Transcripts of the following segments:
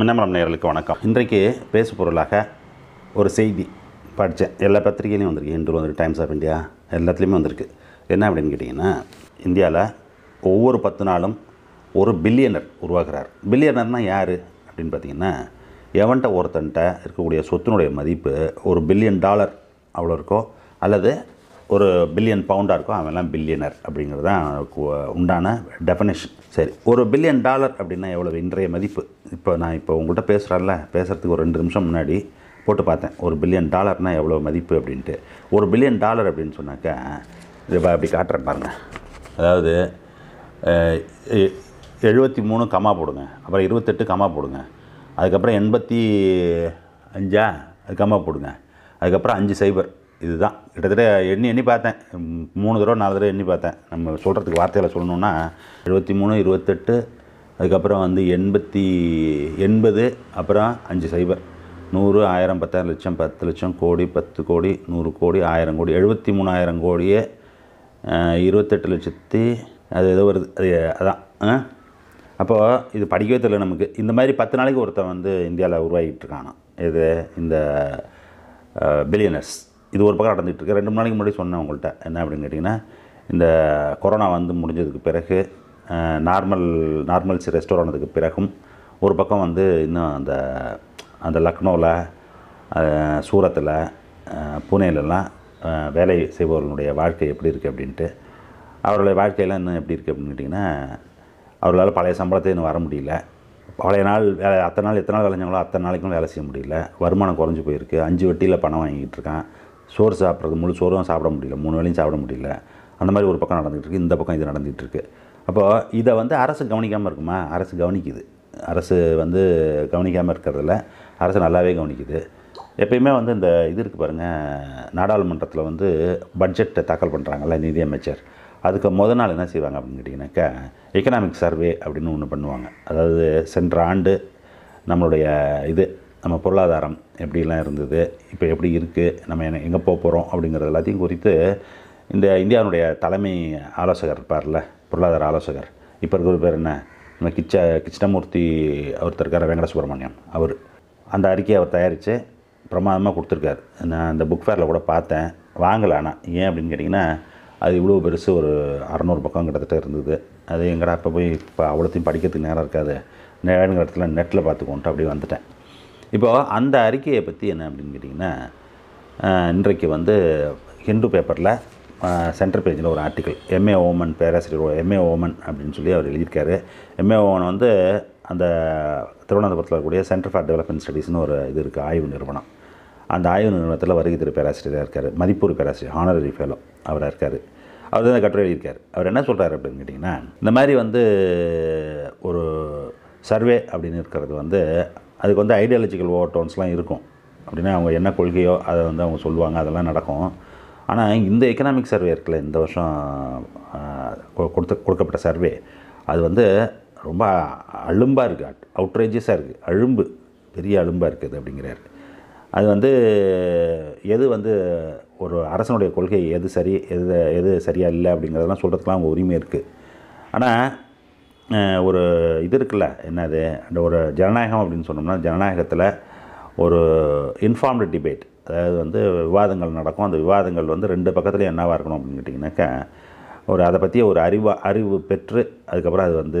மின்னமரம் நேர்களுக்கு வணக்கம். இன்றைக்கு பேசு பொருளாக ஒரு செய்தி படித்தேன் எல்லா பத்திரிகையிலையும் வந்திருக்கு. இன்று வந்துருக்கு டைம்ஸ் ஆஃப் இந்தியா எல்லாத்துலேயுமே வந்திருக்கு. என்ன அப்படின்னு கேட்டிங்கன்னா இந்தியாவில் ஒவ்வொரு பத்து நாளும் ஒரு பில்லியனர் உருவாகிறார் பில்லியனர்னால் யார் அப்படின்னு பார்த்தீங்கன்னா எவன்கிட்ட ஒருத்தன்ட்ட இருக்கக்கூடிய சொத்தினுடைய மதிப்பு ஒரு பில்லியன் டாலர் அவ்வளோ இருக்கோ அல்லது ஒரு பில்லியன் பவுண்டாக இருக்கும். அவன்லாம் பில்லியனர் அப்படிங்கிறது தான் உண்டான டெஃபனேஷன் சரி ஒரு பில்லியன் டாலர் அப்படின்னா எவ்வளவு? இன்றைய மதிப்பு. இப்போ நான் இப்போ உங்கள்கிட்ட பேசுகிறேன்ல பேசுகிறதுக்கு ஒரு ரெண்டு நிமிஷம் முன்னாடி போட்டு பார்த்தேன். ஒரு பில்லியன் டாலர்னால் எவ்வளோ மதிப்பு அப்படின்ட்டு. ஒரு பில்லியன் டாலர் அப்படின்னு சொன்னாக்கா இப்போ அப்படி காட்டுறேன் பாருங்கள் அதாவது எழுபத்தி மூணு கமா போடுங்க. அப்புறம் இருபத்தெட்டு கமா போடுங்க. அதுக்கப்புறம் எண்பத்தி அஞ்சா அது கமா போடுங்க. அதுக்கப்புறம் அஞ்சு சைபர் இதுதான். கிட்டத்தட்ட எண்ணி எண்ணி பார்த்தேன். மூணு தடவை நாலு தடவை எண்ணி பார்த்தேன். நம்ம சொல்கிறதுக்கு வார்த்தையில் சொல்லணுன்னா எழுபத்தி மூணு இருபத்தெட்டு அதுக்கப்புறம் வந்து எண்பத்தி எண்பது அப்புறம் அஞ்சு சைபர். நூறு ஆயிரம் பத்தாயிரம் லட்சம் பத்து லட்சம் கோடி பத்து கோடி நூறு கோடி ஆயிரம் கோடி எழுபத்தி மூணாயிரம் கோடியே இருபத்தெட்டு லட்சத்தி அது ஏதோ வருது. அது அதான். ஆ? அப்போது இது படிக்கவே தெரியல நமக்கு. இந்த மாதிரி பத்து நாளைக்கு ஒருத்தன் வந்து இந்தியாவில் உருவாகிட்டு இருக்கானா இது இந்த பில்லியனர்ஸ் இது ஒரு பக்கம் நடந்துகிட்டு இருக்கு ரெண்டு மூணு நாளைக்கு முன்னாடி சொன்னேன் உங்கள்கிட்ட என்ன அப்படின்னு கேட்டிங்கன்னா இந்த கொரோனா வந்து முடிஞ்சதுக்கு பிறகு நார்மல் நார்மல்ஸ் ரெஸ்டோர் ஆனதுக்கு பிறகும் ஒரு பக்கம் வந்து இன்னும் அந்த அந்த லக்னோவில் சூரத்தில் பூனேலெல்லாம் வேலை செய்பவர்களுடைய வாழ்க்கை எப்படி இருக்குது அப்படின்ட்டு அவர்களுடைய வாழ்க்கையெல்லாம் இன்னும் எப்படி இருக்குது அப்படின்னு கேட்டிங்கன்னா அவர்களால் பழைய சம்பளத்தை இன்னும் வர முடியல. பழைய நாள் வேலை அத்தனை நாள் எத்தனை நாள் வேலைஞ்சாங்களோ அத்தனை நாளைக்கும் வேலை செய்ய முடியல. வருமானம் குறைஞ்சி போயிருக்கு. அஞ்சு வட்டியில் பணம் வாங்கிட்டு இருக்கான். சோறு சாப்பிட்றது முழு சோறும் சாப்பிட முடியல மூணு வேளையும் சாப்பிட முடியல. அந்த மாதிரி ஒரு பக்கம் நடந்துகிட்டுருக்கு இந்த பக்கம் இது நடந்துகிட்டு இருக்குது அப்போது இதை வந்து அரசு கவனிக்காமல் இருக்குமா? அரசு கவனிக்குது. அரசு வந்து கவனிக்காமல் இருக்கிறதுல அரசு நல்லாவே கவனிக்குது. எப்பயுமே வந்து இந்த இது இருக்குது பாருங்கள் நாடாளுமன்றத்தில் வந்து பட்ஜெட்டை தாக்கல் பண்ணுறாங்கல்ல நிதியமைச்சர். அதுக்கு முத நாள் என்ன செய்வாங்க அப்படின்னு கேட்டிங்கனாக்கா எக்கனாமிக் சர்வே அப்படின்னு ஒன்று பண்ணுவாங்க. அதாவது சென்ற ஆண்டு நம்மளுடைய இது நம்ம பொருளாதாரம் எப்படிலாம் இருந்தது இப்போ எப்படி இருக்குது நம்ம என்ன எங்கே போக போகிறோம் அப்படிங்கிறது எல்லாத்தையும் குறித்து இந்த இந்தியாவுடைய தலைமை ஆலோசகர் இருப்பார்ல பொருளாதார ஆலோசகர். இப்போ இருக்கிற பேர் என்ன? நம்ம கிச்ச கிருஷ்ணமூர்த்தி ஒருத்தர் இருக்கார் வெங்கட சுப்பிரமணியம் அவர். அந்த அறிக்கையை அவர் தயாரித்து பிரமாதமாக கொடுத்துருக்காரு. நான் அந்த புக் ஃபேரில் கூட பார்த்தேன். வாங்கலை ஆனால். ஏன் அப்படின்னு கேட்டிங்கன்னா அது இவ்வளோ பெருசு ஒரு அறநூறு பக்கம் கிட்டத்தட்ட இருந்தது. அது எங்கடா இப்போ போய் இப்போ அவ்வளோத்தையும் படிக்கிறதுக்கு நேரம் இருக்காது. நேரங்கிற இடத்துல நெட்டில் பார்த்துக்கோன்ட்டு அப்படியே வந்துட்டேன். இப்போ அந்த அறிக்கையை பற்றி என்ன அப்படின்னு கேட்டிங்கன்னா இன்றைக்கு வந்து ஹிந்து பேப்பரில் சென்டர் பேஜில் ஒரு ஆர்டிக்கல் எம்ஏ ஓமன் பேராசிரியர் எம்ஏ ஓமன் அப்படின்னு சொல்லி அவர் எழுதியிருக்காரு. எம்ஏ ஓமன் வந்து அந்த திருவனந்தபுரத்தில் இருக்கக்கூடிய சென்டர் ஃபார் டெவலப்மெண்ட் ஸ்டடீஸ்னு ஒரு இது இருக்குது ஆய்வு நிறுவனம். அந்த ஆய்வு நிறுவனத்தில் வருகை திரு பேராசிரியராக இருக்கார். மதிப்பூர் பேராசிரியர் ஆனரரி ஃபெலோ அவராக இருக்கார். அவர் தான் கட்டுரை எழுதியிருக்கார். அவர் என்ன சொல்கிறாரு அப்படின்னு கேட்டிங்கன்னா இந்த மாதிரி வந்து ஒரு சர்வே அப்படின்னு இருக்கிறது வந்து அதுக்கு வந்து ஐடியாலஜிக்கல் ஓவர் டோன்ஸ்லாம் இருக்கும். அப்படின்னா அவங்க என்ன கொள்கையோ அதை வந்து அவங்க சொல்லுவாங்க அதெல்லாம் நடக்கும். ஆனால் இந்த எக்கனாமிக் சர்வே இருக்குல்ல இந்த வருஷம் கொ- கொடுத்த கொடுக்கப்பட்ட சர்வே அது வந்து ரொம்ப அழும்பாக இருக்குது அவுட்ரேஜஸாக இருக்குது அழும்பு. பெரிய அழும்பாக இருக்குது அப்படிங்கிறாரு. அது வந்து எது வந்து ஒரு அரசனுடைய கொள்கை எது சரி எது எது சரியாக இல்லை அப்படிங்கிறதெல்லாம் சொல்கிறதுக்குலாம் அவங்க உரிமை இருக்குது ஆனால் ஒரு இது இருக்குல்ல என்னது அந்த ஒரு ஜனநாயகம் அப்படின்னு சொன்னோம்னா ஜனநாயகத்தில் ஒரு இன்ஃபார்ம்டு டிபேட் அதாவது வந்து விவாதங்கள் நடக்கும். அந்த விவாதங்கள் வந்து ரெண்டு பக்கத்துலையும் என்னவாக இருக்கணும் அப்படின்னு கேட்டிங்கனாக்கா ஒரு அதை பற்றி ஒரு அறிவா அறிவு பெற்று அதுக்கப்புறம் அது வந்து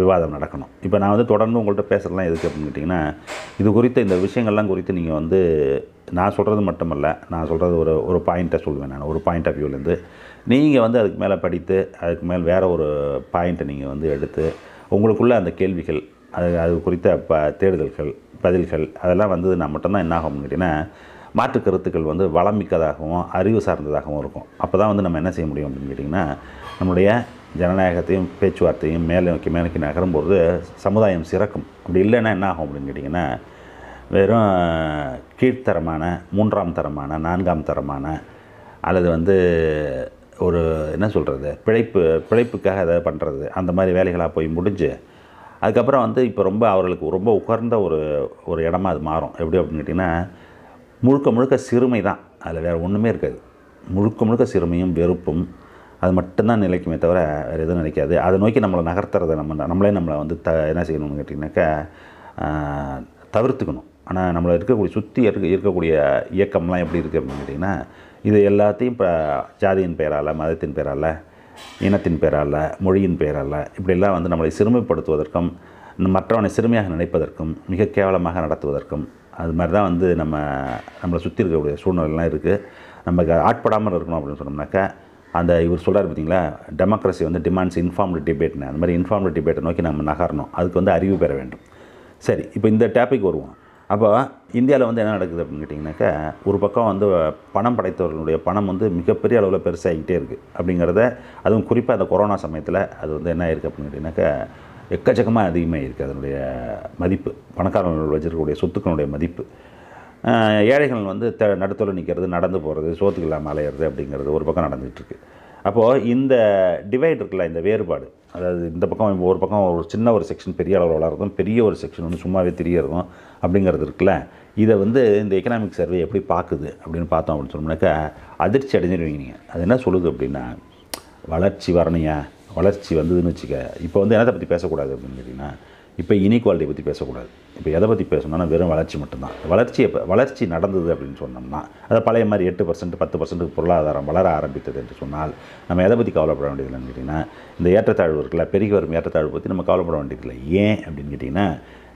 விவாதம் நடக்கணும். இப்போ நான் வந்து தொடர்ந்து உங்கள்கிட்ட பேசுகிறலாம் எதுக்கு அப்படின்னு கேட்டிங்கன்னா இது குறித்த இந்த விஷயங்கள்லாம் குறித்து நீங்கள் வந்து நான் சொல்கிறது மட்டுமல்ல நான் சொல்கிறது ஒரு ஒரு பாயிண்ட்டை சொல்லுவேன் நான் ஒரு பாயிண்ட் ஆஃப் வியூலேருந்து நீங்கள் வந்து அதுக்கு மேலே படித்து அதுக்கு மேல் வேறு ஒரு பாயிண்ட்டை நீங்கள் வந்து எடுத்து உங்களுக்குள்ள அந்த கேள்விகள் அது அது குறித்த ப தேடுதல்கள் பதில்கள் அதெல்லாம் வந்ததுன்னா மட்டும்தான் என்ன ஆகும் கேட்டிங்கன்னா மாற்று கருத்துக்கள் வந்து வளமிக்கதாகவும் அறிவு சார்ந்ததாகவும் இருக்கும். அப்போ தான் வந்து நம்ம என்ன செய்ய முடியும் அப்படின்னு கேட்டிங்கன்னா நம்மளுடைய ஜனநாயகத்தையும் பேச்சுவார்த்தையும் மேலே நோக்கி மேலே நோக்கி நகரும்போது சமுதாயம் சிறக்கும். அப்படி இல்லைன்னா என்ன ஆகும் அப்படின்னு கேட்டிங்கன்னா வெறும் கீழ்த்தரமான மூன்றாம் தரமான நான்காம் தரமான அல்லது வந்து ஒரு என்ன சொல்கிறது பிழைப்பு பிழைப்புக்காக எதாவது பண்ணுறது அந்த மாதிரி வேலைகளாக போய் முடிஞ்சு அதுக்கப்புறம் வந்து இப்போ ரொம்ப அவர்களுக்கு ரொம்ப உகர்ந்த ஒரு ஒரு இடமா அது மாறும். எப்படி அப்படின்னு கேட்டிங்கன்னா முழுக்க முழுக்க சிறுமை தான். அதில் வேறு ஒன்றுமே இருக்காது. முழுக்க முழுக்க சிறுமையும் வெறுப்பும் அது மட்டும்தான் நிலைக்குமே தவிர வேறு எதுவும் நினைக்காது அதை நோக்கி நம்மளை நகர்த்துறதை நம்ம நம்மளே நம்மளை வந்து த என்ன செய்யணும்னு கேட்டிங்கனாக்கா தவிர்த்துக்கணும். ஆனால் நம்மளை இருக்கக்கூடிய சுற்றி இருக்க இருக்கக்கூடிய இயக்கம்லாம் எப்படி இருக்குது அப்படின்னு கேட்டிங்கன்னா இது எல்லாத்தையும் இப்போ ஜாதியின் பெயரால் மதத்தின் பெயரால் இனத்தின் பெயரால் மொழியின் பெயரால் இப்படிலாம் வந்து நம்மளை சிறுமைப்படுத்துவதற்கும் மற்றவனை சிறுமையாக நினைப்பதற்கும் மிக கேவலமாக நடத்துவதற்கும் அது மாதிரி தான் வந்து நம்ம நம்மளை சுற்றி இருக்கக்கூடிய சூழ்நிலைலாம் இருக்குது நமக்கு ஆட்படாமல் இருக்கணும் அப்படின்னு சொன்னோம்னாக்கா அந்த இவர் சொல்கிறார் பார்த்தீங்களா டெமோக்ரஸி வந்து டிமாண்ட்ஸ் இன்ஃபார்ம்டு டிபேட்னு அந்த மாதிரி இன்ஃபார்ம்டு டிபேட்டை நோக்கி நம்ம நகரணும். அதுக்கு வந்து அறிவு பெற வேண்டும். சரி இப்போ இந்த டாபிக் வருவோம். அப்போ இந்தியாவில் வந்து என்ன நடக்குது அப்படின்னு கேட்டிங்கனாக்கா ஒரு பக்கம் வந்து பணம் படைத்தவர்களுடைய பணம் வந்து மிகப்பெரிய அளவில் பெருசாகிக்கிட்டே இருக்குது அப்படிங்கிறத அதுவும் குறிப்பாக அந்த கொரோனா சமயத்தில் அது வந்து என்ன ஆயிருக்கு அப்படின்னு கேட்டிங்கனாக்கா எக்கச்சக்கமாக அதிகமாக இருக்குது அதனுடைய மதிப்பு பணக்காரர்கள் வச்சிருக்கக்கூடிய சொத்துக்களுடைய மதிப்பு. ஏழைகள் வந்து த நடுத்தல நிற்கிறது நடந்து போகிறது சோத்துக்கு இல்லாமல் அலையிறது அப்படிங்கிறது ஒரு பக்கம் நடந்துகிட்ருக்கு. அப்போது இந்த டிவைட் இருக்குல்ல இந்த வேறுபாடு அதாவது இந்த பக்கம் ஒரு பக்கம் ஒரு சின்ன ஒரு செக்ஷன் பெரிய அளவில் வளர்றதும் பெரிய ஒரு செக்ஷன் வந்து சும்மாவே தெரியறதும் அப்படிங்கிறது இருக்குல்ல. இதை வந்து இந்த எக்கனாமிக் சர்வே எப்படி பார்க்குது அப்படின்னு பார்த்தோம் அப்படின்னு சொன்னோம்னாக்கா அதிர்ச்சி அடைஞ்சிருவீங்க நீங்கள் அது என்ன சொல்லுது அப்படின்னா வளர்ச்சி வரணையா வளர்ச்சி வந்ததுன்னு வச்சுக்க இப்போ வந்து என்னத்தை பற்றி பேசக்கூடாது அப்படின்னு கேட்டிங்கன்னா இப்போ இனிக்வாலிட்டி பற்றி பேசக்கூடாது. இப்போ எதை பற்றி பேசணும்னா வெறும் வளர்ச்சி மட்டும்தான். வளர்ச்சி எப்போ வளர்ச்சி நடந்தது அப்படின்னு சொன்னோம்னா அது பழைய மாதிரி எட்டு பர்சன்ட் பத்து பர்சன்ட் பொருளாதாரம் வளர ஆரம்பித்தது என்று சொன்னால் நம்ம எதை பற்றி கவலைப்பட வேண்டியதில்லைன்னு கேட்டிங்கன்னா இந்த ஏற்றத்தாழ்வு இருக்குல்ல பெருகி வரும் ஏற்றத்தாழ்வு பற்றி நம்ம கவலைப்பட வேண்டியதில்லை ஏன் அப்படின்னு கேட்டிங்கன்னா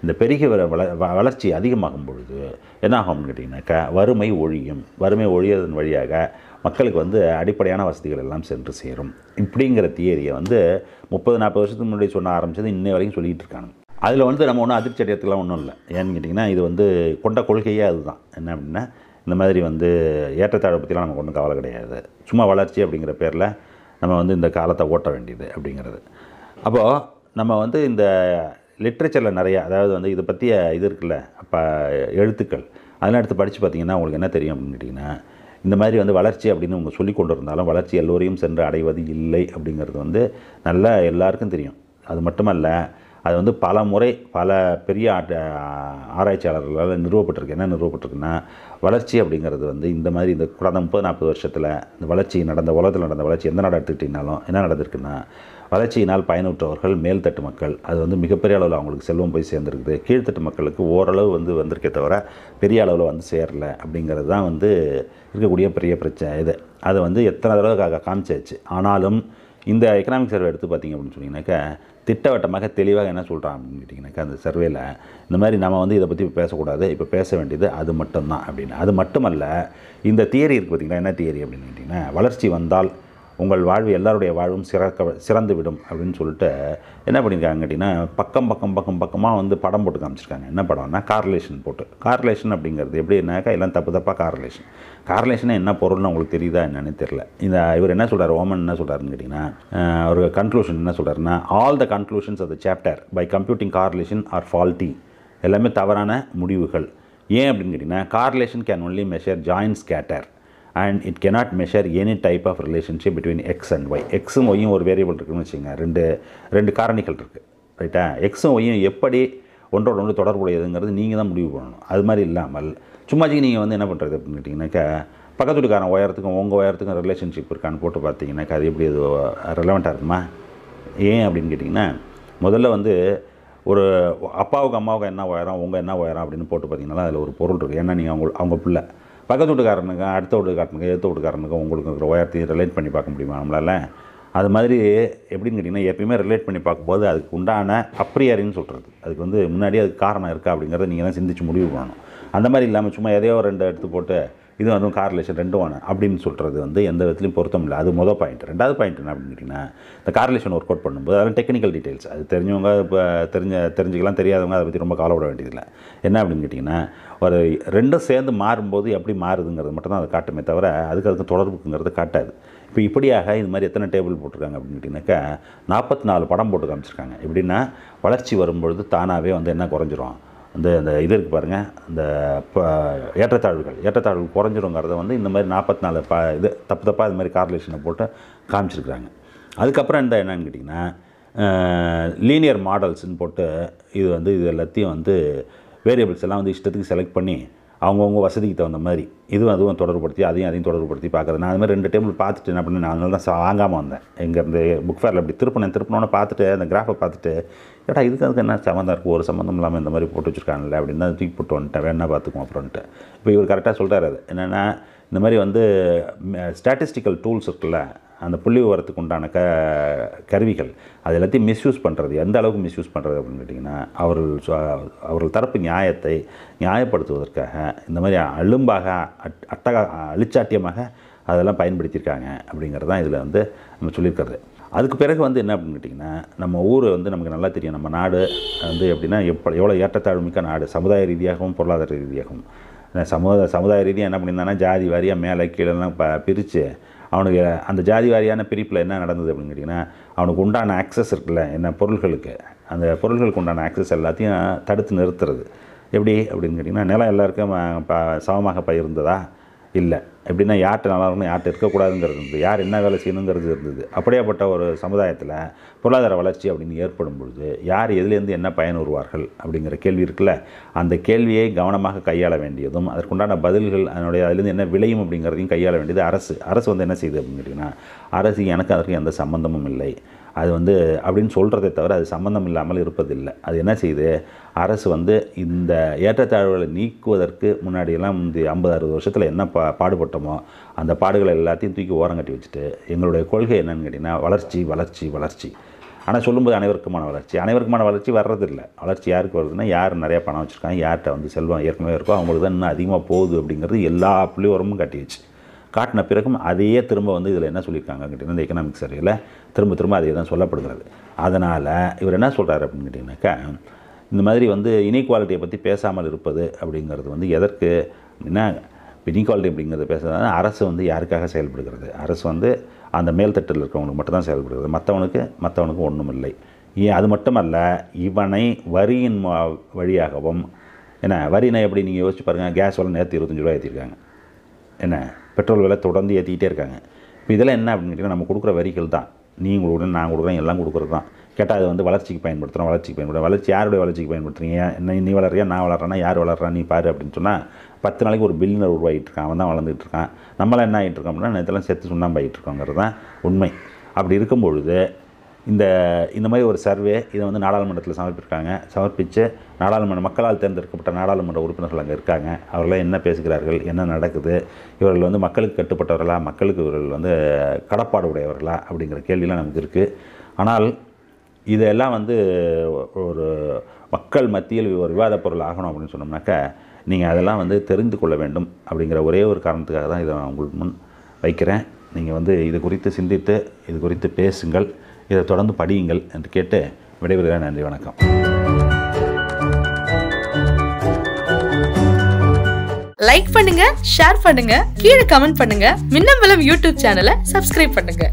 இந்த பெருகி வர வள வ- வளர்ச்சி அதிகமாகும் பொழுது என்ன ஆகும் கேட்டிங்கனாக்கா வறுமை ஒழியும். வறுமை ஒழியதன் வழியாக மக்களுக்கு வந்து அடிப்படையான வசதிகள் எல்லாம் சென்று சேரும். இப்படிங்கிற தியரியை வந்து முப்பது நாற்பது வருஷத்துக்கு முன்னாடி சொன்ன ஆரம்பிச்சது இன்னை வரைக்கும் சொல்லிகிட்டு இருக்காங்க. அதில் வந்து நம்ம ஒன்றும் அதிர்ச்சி அடையத்துக்குலாம் ஒன்றும் இல்லை. ஏன்னு கேட்டிங்கன்னா இது வந்து கொண்ட கொள்கையே அதுதான். என்ன அப்படின்னா இந்த மாதிரி வந்து ஏற்றத்தாழ்வை பற்றிலாம் நமக்கு ஒன்றும் கவலை கிடையாது. சும்மா வளர்ச்சி அப்படிங்கிற பேரில் நம்ம வந்து இந்த காலத்தை ஓட்ட வேண்டியது அப்படிங்கிறது. அப்போது நம்ம வந்து இந்த லிட்ரேச்சரில் நிறைய அதாவது வந்து இதை பற்றிய இது இருக்குல்ல அப்போ எழுத்துக்கள் அதெல்லாம் எடுத்து படித்து பார்த்தீங்கன்னா உங்களுக்கு என்ன தெரியும் அப்படின்னு கேட்டிங்கன்னா இந்த மாதிரி வந்து வளர்ச்சி அப்படின்னு அவங்க சொல்லி கொண்டு இருந்தாலும் வளர்ச்சி எல்லோரையும் சென்று அடைவது இல்லை அப்படிங்கிறது வந்து நல்லா எல்லாருக்கும் தெரியும். அது மட்டுமல்ல அது வந்து பல முறை பல பெரிய ஆட்ட- ஆராய்ச்சியாளர்களால் நிறுவப்பட்டிருக்கு. என்ன நிறுவப்பட்டிருக்குன்னா வளர்ச்சி அப்படிங்கிறது வந்து இந்த மாதிரி இந்த கடந்த முப்பது நாற்பது வருஷத்தில் இந்த வளர்ச்சி நடந்த உலகத்தில் நடந்த வளர்ச்சி எந்த நாடு எடுத்துக்கிட்டிங்கனாலும் என்ன நடந்திருக்குன்னா வளர்ச்சியினால் பயனுற்றவர்கள் மேல்தட்டு மக்கள் அது வந்து மிகப்பெரிய அளவில் அவங்களுக்கு செல்வம் போய் சேர்ந்துருக்குது. கீழ்த்தட்டு மக்களுக்கு ஓரளவு வந்து வந்திருக்கே தவிர பெரிய அளவில் வந்து சேரல அப்படிங்கிறது தான் வந்து இருக்கக்கூடிய பெரிய பிரச்சனை. இது அதை வந்து எத்தனை தடவை காமிச்சாச்சு. ஆனாலும் இந்த எக்கனாமிக் சர்வே எடுத்து பார்த்தீங்க அப்படின்னு சொன்னீங்கன்னாக்கா திட்டவட்டமாக தெளிவாக என்ன சொல்கிறான் அப்படின்னு கேட்டிங்கனாக்கா அந்த சர்வேல இந்த மாதிரி நம்ம வந்து இதை பற்றி பேசக்கூடாது இப்போ பேச வேண்டியது அது மட்டும்தான் அப்படின்னு. அது மட்டுமல்ல இந்த தியரி இருக்குது பார்த்திங்கன்னா என்ன தியரி அப்படின்னு கேட்டிங்கன்னா வளர்ச்சி வந்தால் உங்கள் வாழ்வு எல்லாருடைய வாழ்வும் சிறக்க சிறந்து விடும் அப்படின்னு சொல்லிட்டு என்ன பண்ணியிருக்காங்க கேட்டிங்கன்னா பக்கம் பக்கம் பக்கம் பக்கமாக வந்து படம் போட்டு காமிச்சிருக்காங்க. என்ன படம்னா கார்லேஷன் போட்டு. கார்லேஷன் அப்படிங்கிறது எப்படின்னாக்கா எல்லாம் தப்பு தப்பாக கார்லேஷன் கார்லேஷனாக என்ன பொருள்னு உங்களுக்கு தெரியுதா என்னன்னு தெரில இந்த இவர் என்ன சொல்கிறார் ஓமன் என்ன சொல்கிறாருன்னு கேட்டிங்கன்னா ஒரு கன்க்ளூஷன் என்ன சொல்கிறாருன்னா all the conclusions of the chapter by computing correlation are faulty எல்லாமே தவறான முடிவுகள். ஏன் அப்படின்னு கேட்டிங்கன்னா correlation can only measure joint scatter and it cannot measure any type of relationship between X and Y எக்ஸும் ஒய்யும் ஒரு வேரியபிள் இருக்குன்னு வச்சுங்க ரெண்டு ரெண்டு காரணிகள் இருக்குது ரைட்டா எக்ஸும் ஒய்யும் எப்படி ஒன்றோட ஒன்று தொடர்புடையதுங்கிறது நீங்கள் தான் முடிவு பண்ணணும். அது மாதிரி இல்லாமல் சும்மாச்சிக்கு நீங்கள் வந்து என்ன பண்ணுறது அப்படின்னு கேட்டிங்கனாக்கா பக்கத்து வீட்டுக்காரன் உயரத்துக்கும் உங்கள் உயரத்துக்கும் ரிலேஷன்ஷிப் இருக்கான்னு போட்டு பார்த்தீங்கன்னாக்கா அது எப்படி அது ரெலவெண்ட்டாக இருக்குமா? ஏன் அப்படின்னு கேட்டிங்கன்னா முதல்ல வந்து ஒரு அப்பாவுக்கு அம்மாவுக்கு என்ன உயரம் உங்கள் என்ன உயரம் அப்படின்னு போட்டு பார்த்தீங்கன்னா அதில் ஒரு பொருள் இருக்குது ஏன்னா நீங்கள் அவங்க அவங்க பிள்ளை. பக்கத்து வீட்டுக்காரனுங்க அடுத்த வீட்டுக்காரனுக்கு எடுத்த வீட்டுக்காரனுக்கு உங்களுக்கு இருக்கிற உயரத்தையும் ரிலேட் பண்ணி பார்க்க முடியுமா நம்மளால்? அது மாதிரி எப்படின்னு கேட்டிங்கன்னா எப்பயுமே ரிலேட் பண்ணி பார்க்கும்போது அதுக்கு உண்டான அப்ரியரின்னு சொல்கிறது அதுக்கு வந்து முன்னாடி அதுக்கு காரணம் இருக்கா அப்படிங்கிறத நீங்கள் தான் சிந்திச்சு முடிவு பண்ணணும். அந்த மாதிரி இல்லாமல் சும்மா எதையோ ரெண்டு எடுத்து போட்டு இது அதுவும் கார்லேஷன் ரெண்டும் ஒன்று அப்படின்னு சொல்கிறது வந்து எந்த விதத்துலையும் பொருத்தம் இல்லை. அது மொதல் பாயிண்ட் ரெண்டாவது பாயிண்ட் என்ன அப்படின்னு கேட்டிங்கன்னா இந்த கார்லேஷன் ஒர்க் அவுட் பண்ணும்போது அதெல்லாம் டெக்னிக்கல் டீட்டெயில்ஸ் அது தெரிஞ்சவங்க இப்போ தெரிஞ்ச தெரிஞ்சுக்கலாம் தெரியாதவங்க அதை பற்றி ரொம்ப கவலைப்பட வேண்டியதில்லை. என்ன அப்படின்னு கேட்டிங்கன்னா ஒரு ரெண்டும் சேர்ந்து மாறும்போது எப்படி மாறுதுங்கிறது மட்டும் தான் அதை காட்டுமே தவிர அதுக்கு அதுக்கு தொடர்புக்குங்கிறது காட்டாது. இப்போ இப்படியாக இது மாதிரி எத்தனை டேபிள் போட்டிருக்காங்க அப்படின்னு கேட்டிங்கனாக்கா நாற்பத்தி நாலு படம் போட்டு காமிச்சிருக்காங்க. எப்படின்னா வளர்ச்சி வரும்பொழுது தானாகவே வந்து என்ன குறைஞ்சிரும்? அந்த அந்த இது இருக்குது பாருங்கள் அந்த ப ஏற்றத்தாழ்வுகள். ஏற்றத்தாழ்வு குறைஞ்சிருங்கிறத வந்து இந்த மாதிரி நாற்பத்தி நாலு ப இது தப்பு தப்பாக இது மாதிரி கார்லேஷனை போட்டு காமிச்சிருக்கிறாங்க. அதுக்கப்புறம் இந்த என்னன்னு கேட்டிங்கன்னா லீனியர் மாடல்ஸ்ன்னு போட்டு இது வந்து இது எல்லாத்தையும் வந்து வேரியபிள்ஸ் எல்லாம் வந்து இஷ்டத்துக்கு செலக்ட் பண்ணி அவங்கவுங்க வசதிக்கு தகுந்த மாதிரி. இதுவும் அதுவும் தொடர்புப்படுத்தி அதையும் அதையும் தொடர்புபடுத்தி பார்க்குறது. நான் அது மாதிரி ரெண்டு டேபிள் பார்த்துட்டு என்ன பண்ணேன்? நான் அதனால தான் வாங்காமல் வந்தேன். எங்கே இந்த புக் ஃபேரில் அப்படி திருப்பினேன். திருப்பினோன்னு பார்த்துட்டு அந்த கிராஃபை பார்த்துட்டு ஏடா இதுக்கு அதுக்கு என்ன சம்மந்தம் இருக்குது ஒரு சம்மந்தம் இல்லாமல் இந்த மாதிரி போட்டு வச்சுருக்காங்கல்ல? அப்படின்னு தான் தூக்கி போட்டு வந்துட்டேன். வேணா பார்த்துக்குவோம் அப்புறம்ட்டு இப்போ இவர் கரெக்டாக சொல்கிறார் அது. என்னென்னா இந்த மாதிரி வந்து ஸ்டாட்டிஸ்டிக்கல் டூல்ஸ் இருக்குல்ல அந்த புள்ளி விவரத்துக்கு உண்டான க கருவிகள் அது எல்லாத்தையும் மிஸ்யூஸ் பண்ணுறது எந்த அளவுக்கு மிஸ்யூஸ் பண்ணுறது அப்படின்னு கேட்டிங்கன்னா அவர்கள் அவர்கள் தரப்பு நியாயத்தை நியாயப்படுத்துவதற்காக இந்த மாதிரி அழும்பாக அட் அட்டகா அழிச்சாட்டியமாக அதெல்லாம் பயன்படுத்தியிருக்காங்க அப்படிங்கிறது தான் இதில் வந்து நம்ம சொல்லியிருக்கிறது. அதுக்கு பிறகு வந்து என்ன அப்படின்னு கேட்டிங்கன்னா நம்ம ஊர் வந்து நமக்கு நல்லா தெரியும். நம்ம நாடு வந்து எப்படின்னா எப்போ எவ்வளோ ஏற்றத்தாழ்மிக்க நாடு. சமுதாய ரீதியாகவும் பொருளாதார ரீதியாகவும். சமுதாய சமுதாய ரீதியாக என்ன பண்ணியிருந்தாங்கன்னா ஜாதி வாரியாக மேலே கீழெல்லாம் ப பிரித்து அவனுக்கு அந்த ஜாதி வாரியான பிரிப்பில் என்ன நடந்தது அப்படின்னு கேட்டிங்கன்னா அவனுக்கு உண்டான ஆக்சஸ் இருக்குல்ல என்ன பொருள்களுக்கு. அந்த பொருள்களுக்கு உண்டான ஆக்சஸ் எல்லாத்தையும் தடுத்து நிறுத்துறது. எப்படி? அப்படின்னு கேட்டிங்கன்னா நிலம் எல்லாருக்கும் ப சமமாக பகிர்ந்ததா? இல்லை. எப்படின்னா யார்கிட்ட நல்லா இருக்கணும் யார்கிட்ட இருக்கக்கூடாதுங்கிறது இருந்தது. யார் என்ன வேலை செய்யணுங்கிறது இருந்தது. அப்படியேப்பட்ட ஒரு சமுதாயத்தில் பொருளாதார வளர்ச்சி அப்படின்னு ஏற்படும் பொழுது யார் எதுலேருந்து என்ன பயனுறுவார்கள் அப்படிங்கிற கேள்வி இருக்குல்ல? அந்த கேள்வியை கவனமாக கையாள வேண்டியதும் அதற்குண்டான பதில்கள் அதனுடைய அதுலேருந்து என்ன விளையும் அப்படிங்கிறதையும் கையாள வேண்டியது அரசு. அரசு வந்து என்ன செய்யுது அப்படின்னு கேட்டிங்கன்னா அரசு எனக்கு அதற்கு எந்த சம்மந்தமும் இல்லை. அது வந்து அப்படின்னு சொல்கிறதை தவிர அது சம்மந்தம் இல்லாமல் இருப்பதில்லை. அது என்ன செய்யுது அரசு வந்து இந்த ஏற்றத்தாழ்வுகளை நீக்குவதற்கு முன்னாடியெல்லாம் இந்த ஐம்பது அறுபது வருஷத்தில் என்ன பா பாடுபட்டோமோ அந்த பாடுகளை எல்லாத்தையும் தூக்கி ஓரங்கட்டி வச்சுட்டு எங்களுடைய கொள்கை என்னன்னு கேட்டிங்கன்னா வளர்ச்சி வளர்ச்சி வளர்ச்சி. ஆனால் சொல்லும்போது அனைவருக்குமான வளர்ச்சி. அனைவருக்குமான வளர்ச்சி வர்றதில்லை. வளர்ச்சி யாருக்கு வருதுன்னா யார் நிறையா பணம் வச்சுருக்காங்க யார்கிட்ட வந்து செல்வம் ஏற்கனவே இருக்கோ அவங்களுக்கு தான் இன்னும் அதிகமாக போகுது அப்படிங்கிறது எல்லா புள்ளிவரமும் காட்டிடுச்சு. காட்டின பிறகும் அதையே திரும்ப வந்து இதில் என்ன சொல்லியிருக்காங்க கேட்டிங்கன்னா இந்த எக்கனாமிக் சர்வேல திரும்ப திரும்ப அதே தான் சொல்லப்படுகிறது. அதனால் இவர் என்ன சொல்கிறாரு அப்படின்னு கேட்டிங்கனாக்கா இந்த மாதிரி வந்து இனீக்வாலிட்டியை பற்றி பேசாமல் இருப்பது அப்படிங்கிறது வந்து எதற்கு? அப்படின்னா இனீக்வாலிட்டி அப்படிங்கிறது பேசுறதுனா அரசு வந்து யாருக்காக செயல்படுகிறது? அரசு வந்து அந்த மேல்தட்டில் இருக்கிறவங்களுக்கு மட்டும்தான் செயல்படுகிறது. மற்றவனுக்கு மற்றவனுக்கு ஒன்றும் இல்லை. அது மட்டுமல்ல இவனை வரியின் வழியாகவும் என்ன வரினை எப்படி நீங்கள் யோசிச்சு பாருங்கள் கேஸ் விலை நேற்று இருபத்தஞ்சி ரூபா ஏற்றிருக்காங்க என்ன பெட்ரோல் விலை தொடர்ந்து ஏற்றிக்கிட்டே இருக்காங்க. இப்போ இதெல்லாம் என்ன அப்படின்னு கேட்டிங்கன்னா நம்ம கொடுக்குற வரிகள் தான். நீ கொடுக்குறேன் நான் கொடுக்குறேன் எல்லாம் கொடுக்குறது தான் கேட்டால் அது வந்து வளர்ச்சிக்கு பயன்படுத்துகிறோம் வளர்ச்சிக்கு பயன்படுத்துகிறோம் வளர்ச்சி யாருடைய வளர்ச்சிக்கு பயன்படுத்துறீங்க? என்ன நீ வளர்றியா நான் வளர்றேன்னா யார் வளர்றா நீ பாரு அப்படின்னு சொன்னால் பத்து நாளைக்கு ஒரு பில்லியனர் உருவாகிட்டு இருக்கான் அவன் தான் வளர்ந்துட்டு இருக்கான். நம்மளாம் என்ன ஆகிட்டு இருக்கோம் அப்படின்னா இதெல்லாம் செத்து சுண்ணாம்பாயிட்டு இருக்கோங்கிறது தான் உண்மை. அப்படி இருக்கும் பொழுது இந்த இந்த மாதிரி ஒரு சர்வே இதை வந்து நாடாளுமன்றத்தில் சமர்ப்பிருக்காங்க சமர்ப்பித்து நாடாளுமன்ற மக்களால் தேர்ந்தெடுக்கப்பட்ட நாடாளுமன்ற உறுப்பினர்கள் அங்கே இருக்காங்க. அவர்களாம் என்ன பேசுகிறார்கள் என்ன நடக்குது இவர்கள் வந்து மக்களுக்கு கட்டுப்பட்டவர்களா மக்களுக்கு இவர்கள் வந்து கடப்பாடு உடையவர்களா அப்படிங்கிற கேள்வியெலாம் நமக்கு இருக்குது ஆனால் இதெல்லாம் வந்து ஒரு மக்கள் மத்தியில் ஒரு விவாத பொருள் ஆகணும் அப்படின்னு சொன்னோம்னாக்கா நீங்கள் அதெல்லாம் வந்து தெரிந்து கொள்ள வேண்டும் அப்படிங்கிற ஒரே ஒரு காரணத்துக்காக தான் இதை நான் உங்களுக்கு முன் வைக்கிறேன். நீங்கள் வந்து இது குறித்து சிந்தித்து இது குறித்து பேசுங்கள். இதை தொடர்ந்து படியுங்கள் என்று கேட்டு விடைபெறுகிறேன். நன்றி வணக்கம். லைக் பண்ணுங்க ஷேர் பண்ணுங்க கீழே கமெண்ட் பண்ணுங்க. மின்னம்பலம் யூடியூப் சேனலை சப்ஸ்கிரைப் பண்ணுங்க.